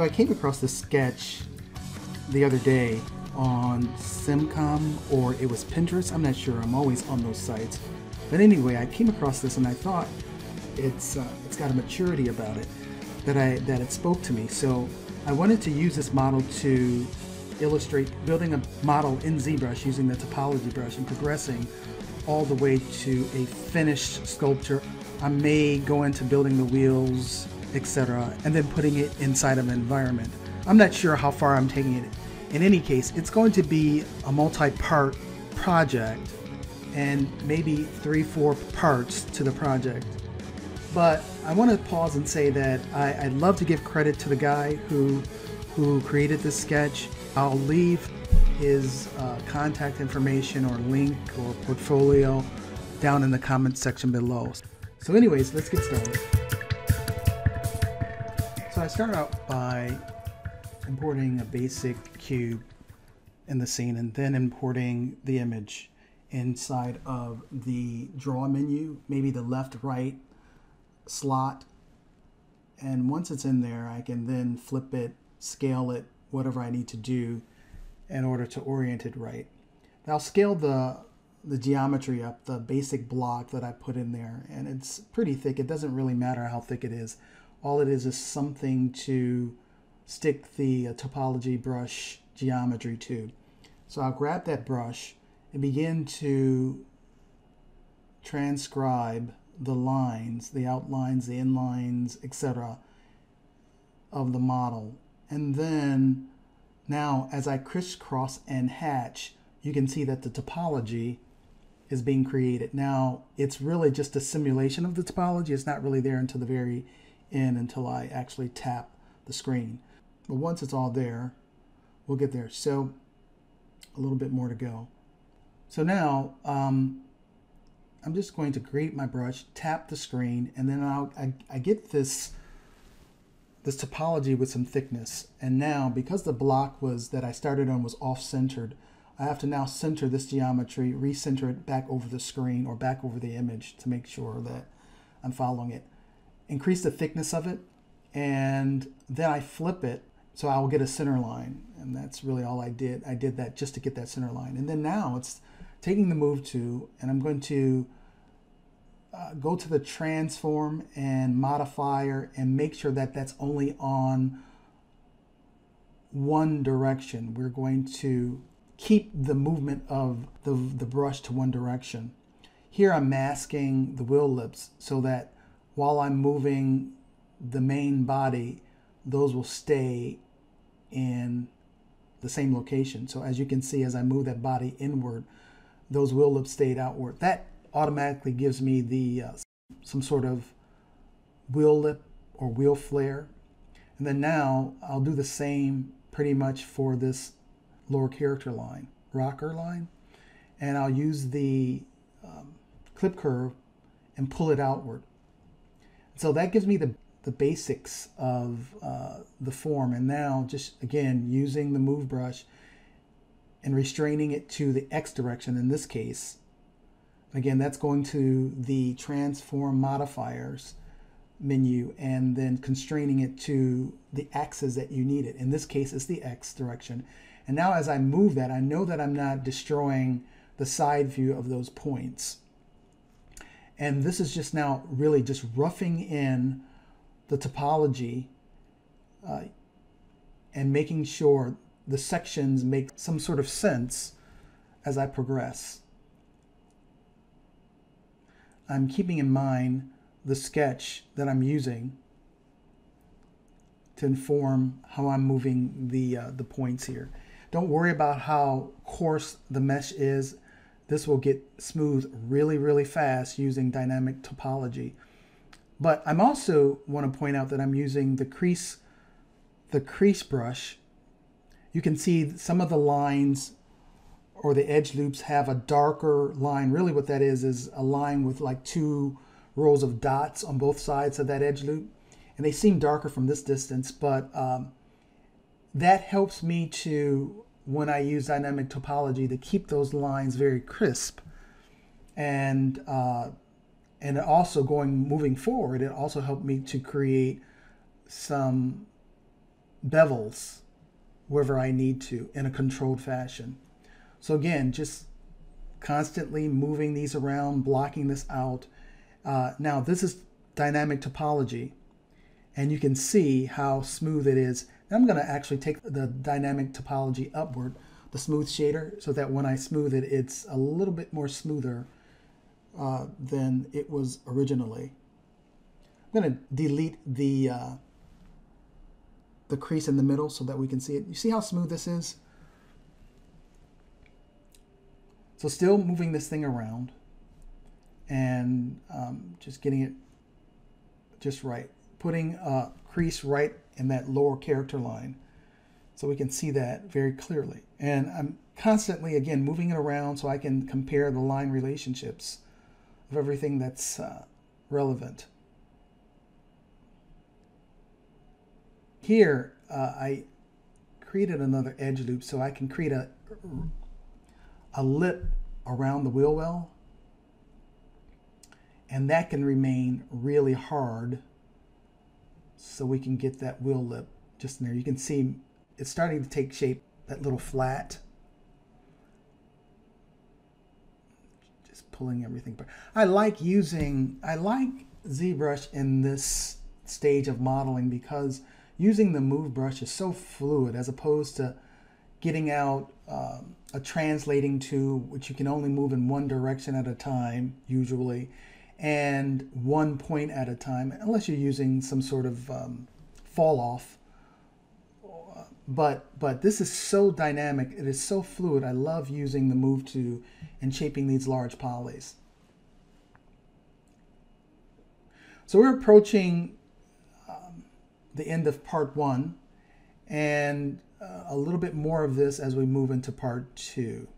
So I came across this sketch the other day on Simcom or it was Pinterest. I'm not sure. I'm always on those sites. But anyway, I came across this and I thought it's uh, it's got a maturity about it that I that it spoke to me. So I wanted to use this model to illustrate building a model in ZBrush using the topology brush and progressing all the way to a finished sculpture. I may go into building the wheels, etc., and then putting it inside of an environment. I'm not sure how far I'm taking it. In any case, it's going to be a multi-part project and maybe three, four parts to the project. But I want to pause and say that I, would love to give credit to the guy who who created this sketch. I'll leave his uh, contact information or link or portfolio down in the comments section below. So anyways, let's get started. Start out by importing a basic cube in the scene and then importing the image inside of the draw menu, maybe the left right slot. And once it's in there, I can then flip it, scale it, whatever I need to do in order to orient it right. Now scale the the geometry up, the basic block that I put in there, and it's pretty thick. It doesn't really matter how thick it is. All it is is something to stick the uh, topology brush geometry to. So I'll grab that brush and begin to transcribe the lines, the outlines, the inlines, etc. of the model. And then now as I crisscross and hatch, you can see that the topology is being created. Now it's really just a simulation of the topology. It's not really there until the very end until I actually tap the screen. But once it's all there, we'll get there. So a little bit more to go. So now um, I'm just going to create my brush, tap the screen, and then I'll, I, I get this this topology with some thickness. And now, because the block was that I started on was off-centered, I have to now center this geometry, recenter it back over the screen or back over the image to make sure that I'm following it. Increase the thickness of it, and then I flip it so I will get a center line. And that's really all I did. I did that just to get that center line. And then now it's taking the move tool, and I'm going to uh, go to the transform and modifier and make sure that that's only on one direction. We're going to keep the movement of the, the brush to one direction. Here I'm masking the wheel lips so that while I'm moving the main body, those will stay in the same location. So as you can see, as I move that body inward, those wheel lips stayed outward. That automatically gives me the uh, some sort of wheel lip or wheel flare. And then now I'll do the same pretty much for this lower character line, rocker line. And I'll use the um, clip curve and pull it outward. So that gives me the, the basics of uh, the form. And now just again, using the move brush and restraining it to the X direction in this case, Again, that's going to the transform modifiers menu and then constraining it to the axis that you need it. In this case, it's the X direction. And now as I move that, I know that I'm not destroying the side view of those points. And this is just now really just roughing in the topology uh, and making sure the sections make some sort of sense as I progress. I'm keeping in mind the sketch that I'm using to inform how I'm moving the, uh, the points here. Don't worry about how coarse the mesh is. This will get smooth really, really fast using dynamic topology. But I'm also want to point out that I'm using the crease, the crease brush. You can see some of the lines or the edge loops have a darker line. Really what that is, is a line with like two rows of dots on both sides of that edge loop. And they seem darker from this distance, but um, that helps me to, when I use dynamic topology, to keep those lines very crisp. And, uh, and also going, moving forward, it also helped me to create some bevels wherever I need to in a controlled fashion. So again, just constantly moving these around, blocking this out. Uh, now this is dynamic topology and you can see how smooth it is. I'm going to actually take the dynamic topology upward, the smooth shader, so that when I smooth it, it's a little bit more smoother uh, than it was originally. I'm going to delete the uh, the crease in the middle so that we can see it. You see how smooth this is? So still moving this thing around and um, just getting it just right. Putting a crease right in that lower character line so we can see that very clearly. And I'm constantly, again, moving it around so I can compare the line relationships of everything that's uh, relevant. Here, uh, I created another edge loop so I can create a, a lip around the wheel well and that can remain really hard so we can get that wheel lip just in there. You can see it's starting to take shape, that little flat. Just pulling everything. Back. I like using, I like ZBrush in this stage of modeling because using the move brush is so fluid as opposed to getting out um, a translating to which you can only move in one direction at a time usually and one point at a time, unless you're using some sort of um, fall off. But but this is so dynamic. It is so fluid. I love using the move tool and shaping these large polys. So we're approaching um, the end of part one, and uh, a little bit more of this as we move into part two.